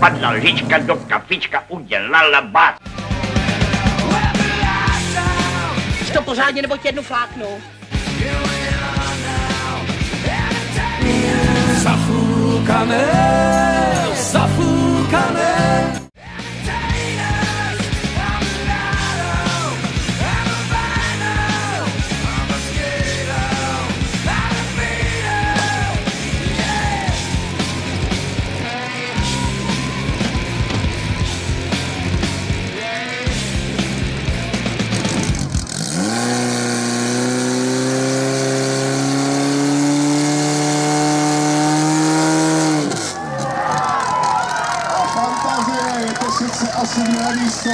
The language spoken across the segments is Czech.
ta lžička do kafička udělala. Už to pořádně, nebo tě jednu fláknu. Zafúkané, To sice asi místo,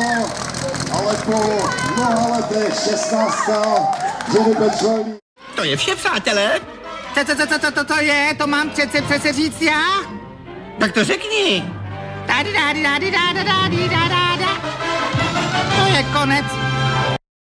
ale po mnoha letech 16. Jenny Bečelný. To je vše, přátelé. Co, co, co, co, co, to, to je? To mám přece přece říct já? Tak to řekni. Tady, tady, tady, tady, tady, tady, tady. To je konec.